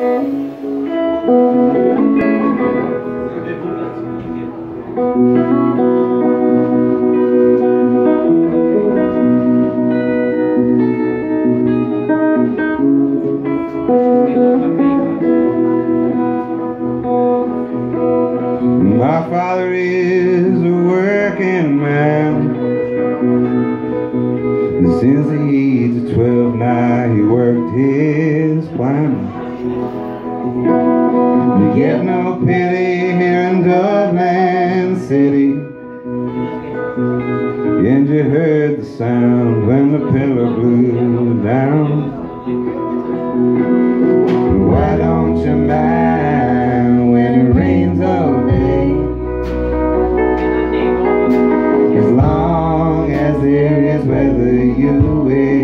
My father is a working man. Since the age of 12 now he worked his plan. You get no pity here in Dublin City. And you heard the sound when the pillar blew down. Why don't you mind when it rains all day? As long as there is weather you will